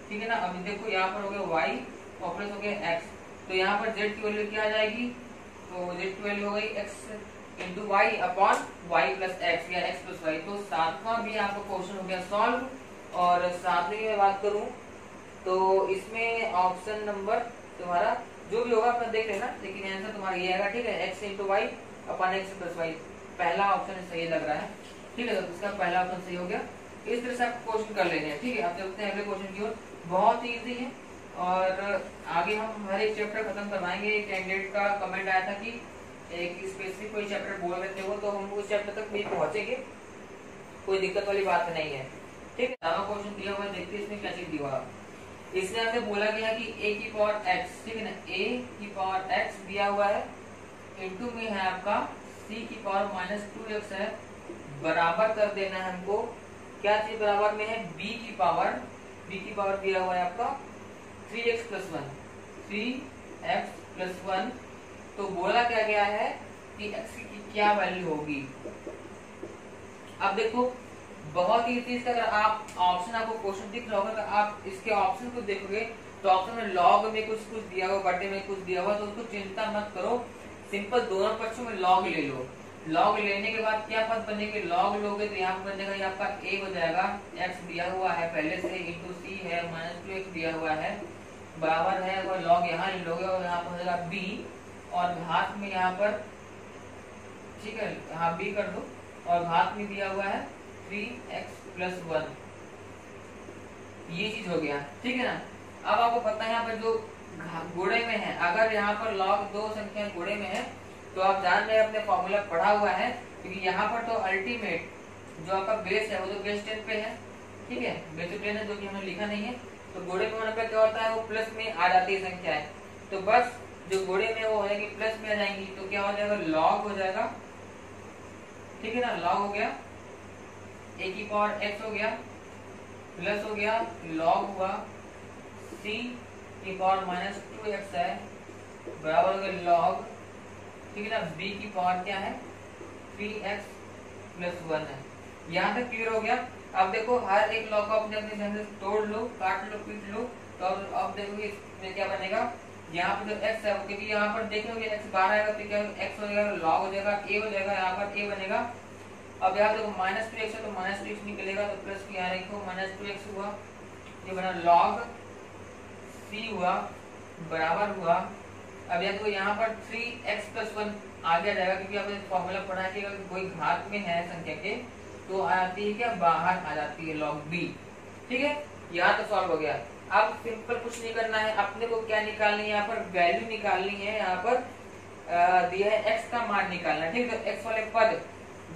Speaker 1: ठीक है ना? अभी देखो, यहाँ पर हो गया वाई प्लस हो गया एक्स तो यहाँ पर जेड की वैल्यू क्या आ जाएगी? तो जेड की वैल्यू हो गई X into Y upon Y plus X या एक्स प्लस वाई तो सातवां भी आपका क्वेश्चन हो गया सॉल्व और सातवीं में बात करूँ तो इसमें ऑप्शन नंबर तुम्हारा, जो भी होगा, अपना देख लेना। लेकिन आंसर तुम्हारा ये आएगा, ठीक है? X into Y upon X plus Y पहला ऑप्शन सही लग रहा है। ठीक है तो इसका पहला ऑप्शन सही हो गया। इस तरह से आप क्वेश्चन कर लेंगे। ठीक है आप चलते हैं अगले क्वेश्चन की ओर। बहुत ईजी है। और आगे हम हर एक चैप्टर खत्म करवाएँगे। कैंडिडेट का कमेंट आया था कि एक स्पेसिफिक कोई चैप्टर बोल रहे थे वो तो हम उस चैप्टर तक भी पहुँचेंगे। कोई दिक्कत वाली बात नहीं है। ठीक है नवा क्वेश्चन दिया हुआ देखते हैं इसमें क्या चीज़ दिया हुआ इसने आपसे बोला गया कि a की पावर एक्स ठीक है ना? A की पावर x दिया हुआ है। इनटू में है आपका c की पावर माइनस टू एक्स है, बराबर कर देना है हमको। क्या चीज़ बराबर में है? B की पावर। B की पावर दिया हुआ है आपका। Three X plus one three X plus one तो बोला क्या गया है कि एक्स की क्या वैल्यू होगी? अब देखो, बहुत ही चीज़ अगर आप ऑप्शन आपको क्वेश्चन दिख रहा होगा आप इसके ऑप्शन को देखोगे तो ऑप्शन में लॉग में कुछ कुछ दिया हुआ, बटे में कुछ दिया हुआ तो उसको चिंता मत करो। सिंपल दोनों पक्षों में लॉग ले लो। लॉग लेने के बाद क्या पद बनेगी? लॉग लोगे तो यहाँ पर बनेगा यहाँ पर ए हो जाएगा। एक्स दिया हुआ है पहले से इंटू सी है माइनस टू एक्स दिया हुआ है। बराबर है, वो लॉग यहाँ ले लोगे और यहाँ पर हो जाएगा बी और घात में यहाँ पर, ठीक है, यहाँ बी कर दो। और घात में दिया हुआ है थ्री एक्स प्लस वन ये चीज़ हो गया, ठीक है ना? अब आपको पता है यहाँ पर जो गुड़े में है। अगर यहाँ पर लॉग दो संख्या गुड़े में है तो आप जान रहे अपने फॉर्मूला पढ़ा हुआ है, क्योंकि यहाँ पर तो अल्टीमेट जो आपका बेस है, वो तो बेस टेन पे है। ठीक है? बेस टेन है, जो कि हमने लिखा नहीं है। तो गुड़े में होने पर क्या होता है, वो प्लस में आ जाती है संख्या। है तो बस जो घोड़े में वो हो जाएगी प्लस में आ जाएँगी तो क्या हो जाएगा? लॉग हो जाएगा। ठीक है ना? लॉग हो गया। ए की पावर एक्स हो गया। प्लस हो गया लॉग हुआ सी की पावर माइनस टू एक्स है, बराबर हो गया लॉग ठीक है ना बी की पावर क्या है? थ्री एक्स प्लस वन है। यहाँ तक क्लियर हो गया? अब देखो, हर एक लॉग को अपने अपने तोड़ लो, काट लो, पीट लो तो अब देखो इसमें क्या बनेगा? यहाँ पर जो x है क्योंकि यहाँ पर देख लोगे x बारह आएगा तो क्या x हो जाएगा? लॉग हो जाएगा, a हो जाएगा, यहाँ पर a बनेगा। अब यहाँ देखो माइनस टू एक्स है तो माइनस टू एक्स निकलेगा तो प्लस की यहाँ रखो माइनस टू एक्स हुआ, ये बना लॉग सी हुआ, बराबर हुआ। अब या तो यहाँ पर थ्री एक्स प्लस वन आ गया जाएगा, क्योंकि आपने फॉर्मूला पढ़ा है कि अगर कोई घात में है संख्या के तो आती है क्या? बाहर आ जाती है लॉग बी ठीक है? यहाँ तो सॉल्व हो गया। अब सिंपल कुछ नहीं करना है। अपने को क्या निकालनी है? यहाँ पर वैल्यू निकालनी है। यहाँ पर दिया है एक्स का मान निकालना है। ठीक है? तो एक्स वाले पद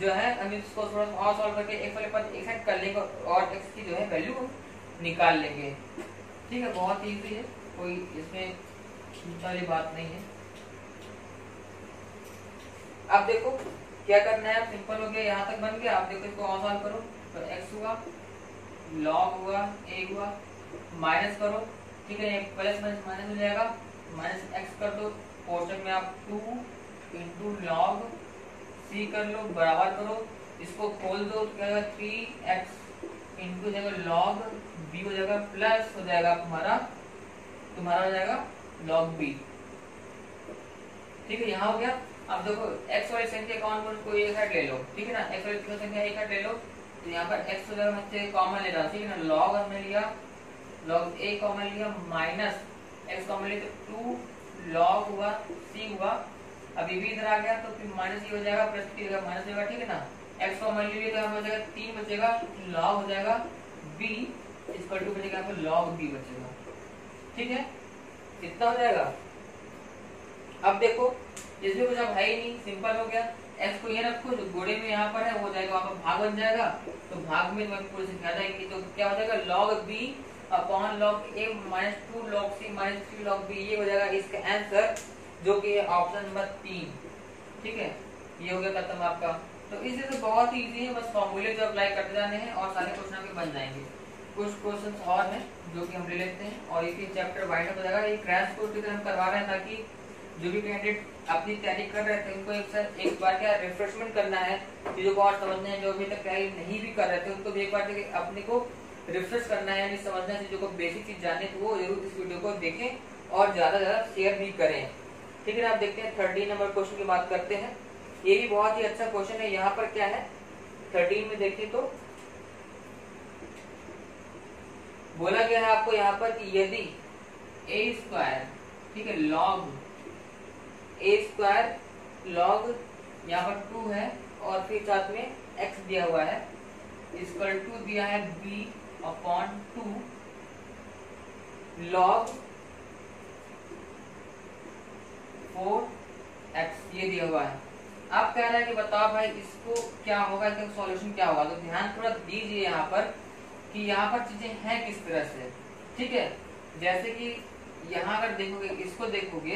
Speaker 1: जो है, हम थोड़ा और सॉल्व करके एक्स वाले पद एक साइड कर लेंगे और एक्स की जो है वैल्यू निकाल लेंगे। ठीक है, बहुत ईजी है, कोई इसमें वाली बात नहीं है। अब देखो, क्या करना है सिंपल हो गया, यहाँ तक बन गया, आप देखो इसको और सॉल्व करो तो एक्स हुआ लॉग हुआ ए हुआ माइनस करो, ठीक है प्लस माइनस माइनस हो जाएगा माइनस एक्स कर दो पोर्शन में आप टू इंटू लॉग सी कर लो, बराबर करो, इसको खोल दो तो क्या थ्री एक्स इंटू जाएगा लॉग बी हो जाएगा प्लस हो जाएगा तुम्हारा तुम्हारा हो जाएगा लॉग बी ठीक है, यहाँ हो गया। अब देखो एक्स वाली संख्या कौन कोई एक साइड ले लो। ठीक है ना? एक्स वाली संख्या, एक साइड ले लो। तो यहाँ पर एक्स वगैरह मुझसे कॉमन ले रहा ठीक है ना? लॉग हमने लिया। लॉग ए कॉमन लिया माइनस एक्स कॉमन लिया तो टू लॉग हुआ सी हुआ। अभी भी इधर आ गया तो फिर माइनस ये हो जाएगा प्लस की जगह माइनस होगा ठीक है ना? एक्स कॉमन लिया तो हमें हो जाएगा, तीन बचेगा लॉग हो जाएगा बी इक्वल टू बचेगा पर लॉग बी बचेगा ठीक है? कितना हो जाएगा। अब देखो, इसमें कुछ अब है ही नहीं सिंपल हो गया। एक्स को ये रखो जो गोड़े में यहाँ पर है, वो जाएगा, वहाँ पर भाग बन जाएगा। तो भाग में पूरे से ज़्यादा तो क्या हो जाएगा? Log B upon log A minus two log C minus three log B ये हो जाएगा इसका आंसर जो कि ऑप्शन नंबर तीन। ठीक है? ये हो गया खत्म आपका। तो इसी से बहुत ही इजी है, बस फॉर्मूले जो अप्लाई करते जाने हैं और सारे क्वेश्चन आपके बन जाएँगे। कुछ क्वेश्चन और हैं, जो कि हम ले लेते हैं। और इसी चैप्टर वाइंड हो जाएगा ये क्रैश कोर्स की तरह हम करवा रहे हैं, ताकि जो भी कैंडिडेट अपनी तैयारी कर रहे थे, उनको एक सर एक बार क्या रिफ्रेशमेंट करना है, चीज़ों को और समझना है, जो अभी तक तैयारी नहीं भी कर रहे थे, उनको भी एक बार अपने को रिफ्रेश करना है, यानी समझना है, चीज़ों को बेसिक चीज़ जानने तो वो ज़रूर इस वीडियो को देखें और ज़्यादा ज़्यादा शेयर भी करें। ठीक है आप देखते हैं थर्टीन नंबर क्वेश्चन की बात करते हैं। ये भी बहुत ही अच्छा क्वेश्चन है। यहाँ पर क्या है? थर्टीन में देखें तो बोला गया है आपको यहाँ पर कि यदि ए स्क्वायर ठीक है लॉग ए स्क्वायर लॉग यहाँ पर टू है और फिर साथ में एक्स दिया हुआ है इक्वल टू दिया है B upon two log four X ये दिया हुआ है। आप कह रहे हैं कि बताओ भाई, इसको क्या होगा, इसका सॉल्यूशन क्या होगा? तो ध्यान थोड़ा दीजिए यहाँ पर। कि यहाँ पर चीज़ें हैं किस तरह से? ठीक है? जैसे कि यहाँ अगर देखोगे, इसको देखोगे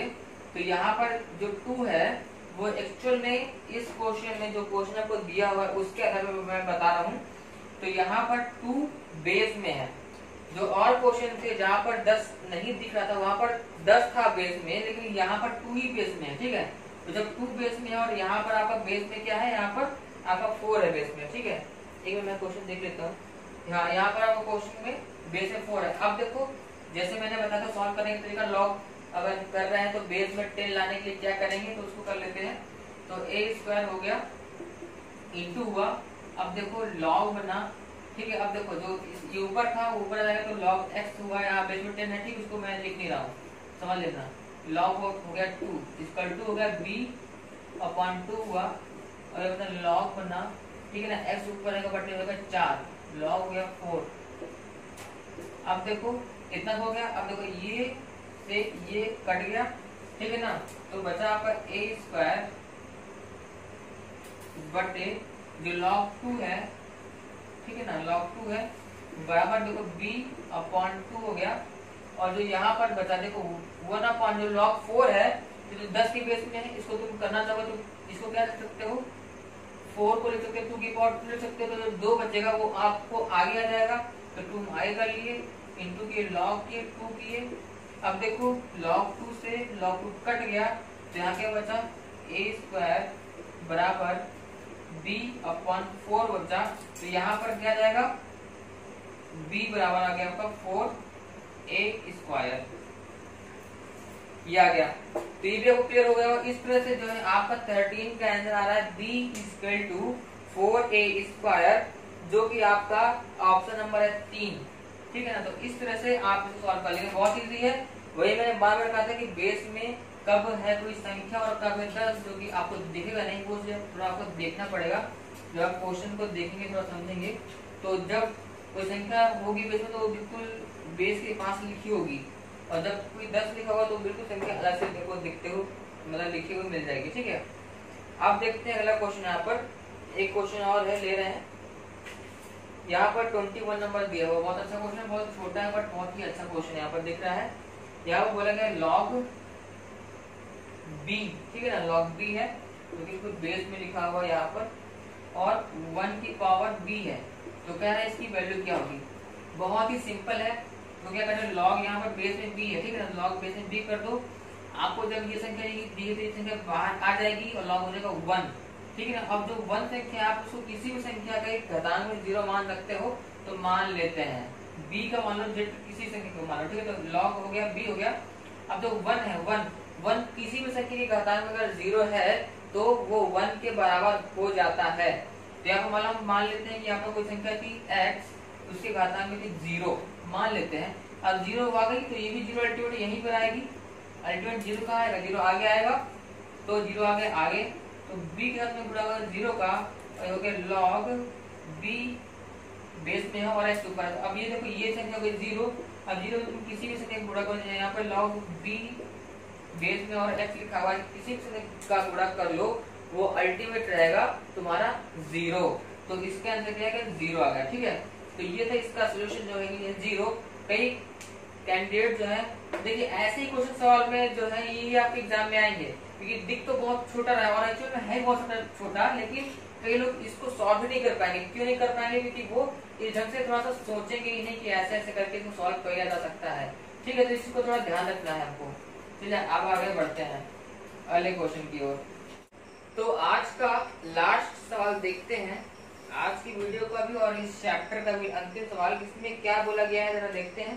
Speaker 1: तो यहाँ पर जो टू है, वो एक्चुअल में इस क्वेश्चन में जो क्वेश्चन आपको दिया हुआ है, उसके आधार पर मैं बता रहा हूँ। तो यहाँ पर टू बेस में है। जो और क्वेश्चन थे, जहाँ पर दस नहीं दिख रहा था, वहाँ पर दस था बेस में, लेकिन यहाँ पर टू ही बेस में है, ठीक है? तो जब टू बेस में है और यहाँ पर आपका बेस में क्या है? यहाँ पर आपका फोर है बेस में, ठीक है? एक मैं क्वेश्चन देख लेता हूँ। यहाँ यहाँ पर आपको क्वेश्चन में बेस में फोर है। अब देखो, जैसे मैंने बताया था सॉल्व करने का तरीका लॉग अगर कर रहे हैं तो बेस में टेन लाने के लिए क्या करेंगे तो उसको कर लेते हैं। तो ए स्क्वायर हो गया इंटू हुआ। अब देखो लॉग बना, ठीक है, अब देखो, जो ये ऊपर था ऊपर जाएगा तो लॉग एक्स हुआ, यहाँ बेस में टेन है, ठीक, उसको मैं लिख नहीं रहा हूँ। समझ लेना। लॉग हो गया टू इसका टू हो गया बी अपॉन टू हुआ। और लॉग बना, ठीक है ना एक्स ऊपर बटे होगा चार। लॉग हो गया फोर। अब देखो, इतना हो गया, अब देखो ये से ये कट गया, ठीक है ना? तो बचा आपका ए स्क्वायर बटे जो लॉग टू है, ठीक है ना? लॉग टू है, बराबर देखो बी अपॉन टू हो गया। और जो यहाँ पर बचा, देखो वन अपॉन जो लॉग फोर है तो जो दस के बेस में है, इसको तुम करना चाहो तो इसको क्या लिख सकते हो? फोर को लिख सकते टू की पावर टू लिख सकते हो तो जो दो बचेगा वो आपको आगे आ जाएगा। तो टू आगे कर लिए इंटू के लॉग किए टू किए अब देखो लॉग टू से लॉग टू कट गया तो यहाँ क्या बचा? ए स्क्वायर बराबर बी अपॉन फोर बचा। तो यहाँ पर क्या जाएगा? बी बराबर आ गया आपका फोर ए स्क्वायर ये आ गया। तो ये भी क्लियर हो गया। और इस तरह से जो है, आपका थर्टीन का आंसर आ रहा है B equal to four A square जो कि आपका ऑप्शन नंबर है तीन। ठीक है ना? तो इस तरह से आप इसे सॉल्व कर लेंगे। बहुत इजी है। वही मैंने बार बार कहा था कि बेस में कब है कोई संख्या और कब है दस, जो कि आपको दिखेगा, नहीं वो थोड़ा आपको देखना पड़ेगा। जब आप क्वेश्चन को देखेंगे, थोड़ा समझेंगे। तो जब कोई संख्या होगी बेस में तो बिल्कुल बेस के पास लिखी होगी। और जब कोई दस लिखा होगा तो बिल्कुल संख्या अलग से देखो, दिखते हो मतलब लिखी हुई मिल जाएगी, ठीक है? आप देखते हैं अगला क्वेश्चन यहाँ पर। एक क्वेश्चन और है, ले रहे हैं। यहाँ पर ट्वेंटी वन नंबर दिया हुआ, बहुत अच्छा क्वेश्चन है, बहुत छोटा है बट बहुत ही अच्छा क्वेश्चन यहाँ पर दिख रहा है। यहाँ पर बोला गया लॉग बी ठीक है ना? लॉग बी है, जो कि कुछ बेस में लिखा हुआ यहाँ पर। और वन की पावर बी है। तो कह रहे हैं इसकी वैल्यू क्या होगी? बहुत ही सिंपल है। तो क्या करते हैं लॉग यहाँ पर बेस में बी है, ठीक है लॉग बेस में बी कर दो, आपको जब ये संख्या दी गई संख्या बाहर आ जाएगी और लॉग हो जाएगा वन ठीक है ना? अब जो वन संख्या आप उसको किसी भी संख्या का एक घातांक में ज़ीरो मान रखते हो तो मान लेते हैं। बी का मान लो जेड किसी संख्या को मान लो, ठीक है? तो लॉग हो गया बी हो गया। अब जो वन है वन वन किसी भी संख्या के घातांक में अगर ज़ीरो है तो वो वन के बराबर हो जाता है। तो यहाँ पर मान लेते हैं कि यहाँ पर कोई संख्या थी एक्स उसके घातांक में थी ज़ीरो मान लेते हैं। अब ज़ीरो आ गई तो ये भी ज़ीरो अल्टीमेट यहीं पर आएगी। अल्टीमेट ज़ीरो कहाँ आएगा? ज़ीरो आगे आएगा तो ज़ीरो आगे आगे। तो b के साथ में गुणा होगा ज़ीरो का हो गया लॉग b बेस में है और x ऊपर। अब ये देखो, ये संख्या हो गई ज़ीरो। अब ज़ीरो किसी भी संख्या गुणा करो यहाँ पर लॉग बी बेस में और एक्स लिखा हुआ किसी भी संख्या का गुणा कर लो, वो अल्टीमेट रहेगा तुम्हारा ज़ीरो। तो इसके आंसर क्या है? ज़ीरो आ गया, ठीक है? तो ये था इसका सोल्यूशन जो है ज़ीरो कई कैंडिडेट जो है, देखिए, ऐसे ही क्वेश्चन सवाल में जो है, ये आपके एग्ज़ाम में आएँगे। क्योंकि दिख तो बहुत छोटा रहा है और एक्चुअल में है बहुत छोटा लेकिन कई लोग इसको सॉल्व नहीं कर पाएँगे। क्यों नहीं कर पाएँगे? क्योंकि वो इस ढंग से थोड़ा सा सोचेंगे ही नहीं कि ऐसे ऐसे करके इसको सॉल्व किया जा सकता है। ठीक है तो इसको थोड़ा ध्यान रखना है आपको। चलिए अब आगे बढ़ते हैं, अगले क्वेश्चन की ओर। तो आज का लास्ट सवाल देखते हैं। आज की वीडियो का भी और इस चैप्टर का भी अंतिम सवाल इसमें क्या बोला गया है? जरा देखते हैं।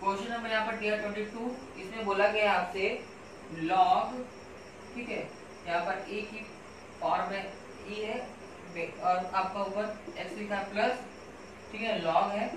Speaker 1: क्वेश्चन नंबर यहाँ पर दिया ट्वेंटी टू इसमें बोला गया है आपसे लॉग ठीक है? यहाँ पर ए की पावर में ई e है और आपका ऊपर एक्स लिखा है प्लस ठीक है? लॉग है।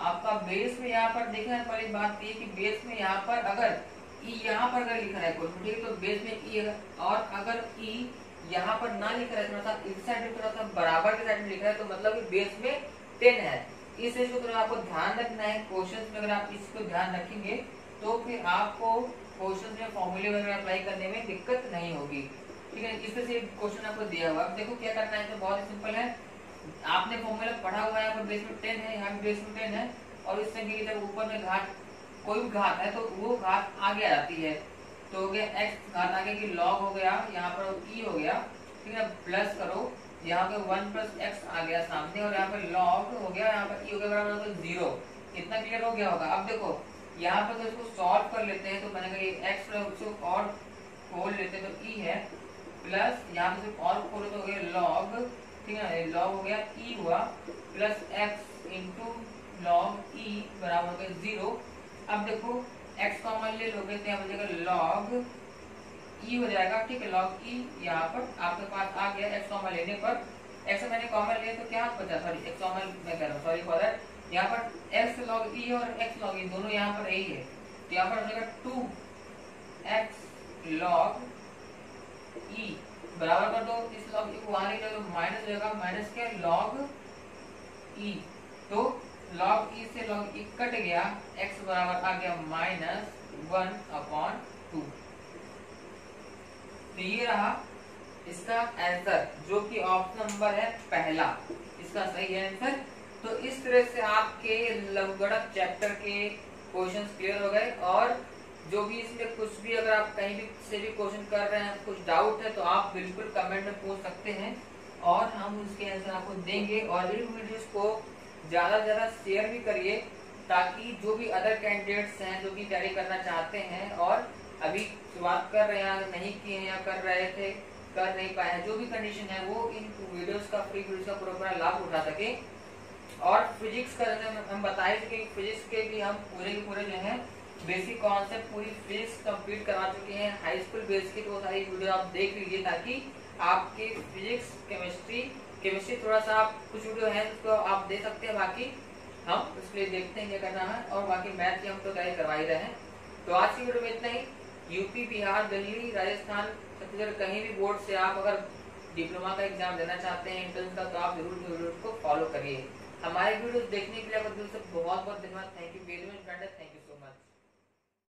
Speaker 1: आपका बेस में यहाँ पर देखना है, पहले बात ये कि बेस में यहाँ पर अगर ई e यहाँ पर अगर लिखा है कुछ, ठीक है? तो बेस में ई e और अगर ई यहाँ पर ना लिखा है थोड़ा सा इस साइड में थोड़ा सा बराबर के साइड में लिखा है तो मतलब कि बेस में टेन है। इस चीज़ को थोड़ा आपको ध्यान रखना है क्वेश्चन में अगर आप इसको ध्यान रखेंगे तो फिर आपको क्वेश्चन में फॉर्मूले वगैरह अप्लाई करने में दिक्कत नहीं होगी। ठीक है, इस तरह से क्वेश्चन आपको दिया हुआ अब देखो क्या करना है तो बहुत सिंपल है। आपने फॉर्मूला पढ़ा हुआ है बेस में टेन है, यहाँ बेस में टेन है, और इस संख्या की जब ऊपर में घाट, कोई भी घात है तो वो घात आगे आ जाती है। तो हो गया एक्स घात आगे की लॉग हो गया, यहाँ पर ई e हो गया, ठीक है प्लस करो, यहाँ पे वन प्लस एक्स आ गया सामने, और यहाँ पे लॉग हो गया, यहाँ पर ई e हो गया बराबर ज़ीरो इतना क्लियर हो गया होगा? अब देखो, यहाँ पर तो इसको सॉल्व कर लेते हैं तो मैंने कहा एक्स उसको और खोल लेते हैं तो ई e है प्लस यहाँ पे सिर्फ़ और खोलो तो हो गया लॉग ठीक है लॉग हो गया ई हुआ plus X into log E बराबर हो गया ज़ीरो अब देखो एक्स कॉमन ले लोगे तो यहाँ बचेगा लॉग ई हो जाएगा, ठीक है लॉग ई e यहाँ पर आपके पास आ गया एक्स कॉमन लेने पर। एक्स मैंने कॉमन लिया तो क्या बचा? सॉरी एक्स कॉमन मैं कह रहा हूँ सॉरी फॉर यहाँ पर एक्स लॉग ई और एक्स लॉग ई दोनों यहाँ पर यही है। तो यहाँ पर हो जाएगा टू एक्स लॉग ई बराबर कर दो। इस लॉग ई को वहाँ ले तो माइनस हो जाएगा माइनस क्या? लॉग ई तो लॉग ई से लॉग ई कट गया एक्स बराबर आ गया माइनस वन अपॉन टू तो ये रहा इसका आंसर जो कि ऑप्शन नंबर है पहला। इसका सही आंसर तो इस तरह से आपके लघुगणक चैप्टर के क्वेश्चन क्लियर हो गए और जो भी इसमें कुछ भी अगर आप कहीं भी से भी क्वेश्चन कर रहे हैं, कुछ डाउट है तो आप बिल्कुल कमेंट में पूछ सकते हैं और हम उसके आंसर आपको देंगे और इन वीडियोस को ज़्यादा से ज़्यादा शेयर भी करिए ताकि जो भी अदर कैंडिडेट्स हैं, जो कि तैयारी करना चाहते हैं और अभी शुरुआत कर रहे हैं नहीं किए हैं या कर रहे थे, कर नहीं पाए हैं, जो भी कंडीशन है, वो इन वीडियोस का फ्री वीडियोस का पूरा पूरा लाभ उठा सके। और फिजिक्स का हम बताए थे कि फिजिक्स के भी हम पूरे के पूरे जो है बेसिक कॉन्सेप्ट पूरी फिजिक्स कंप्लीट करा चुके हैं। हाई स्कूल बेस की तो सारी वीडियो आप देख लीजिए ताकि आपके फिजिक्स केमिस्ट्री केमिस्ट्री थोड़ा सा आप कुछ वीडियो है उसको आप दे सकते हैं, बाकी हम उसके लिए देखते हैं क्या करना है, और बाकी मैथ की हम तो तैयारी करवा ही रहे हैं। तो आज की वीडियो में इतना ही। यूपी बिहार, दिल्ली, राजस्थान, छत्तीसगढ़, कहीं भी बोर्ड से आप अगर डिप्लोमा का एग्ज़ाम देना चाहते हैं इंट्रेंस का तो आप ज़रूर वीडियो को फॉलो करिए। हमारे वीडियो देखने के लिए बहुत बहुत धन्यवाद। Thank you very much friend thank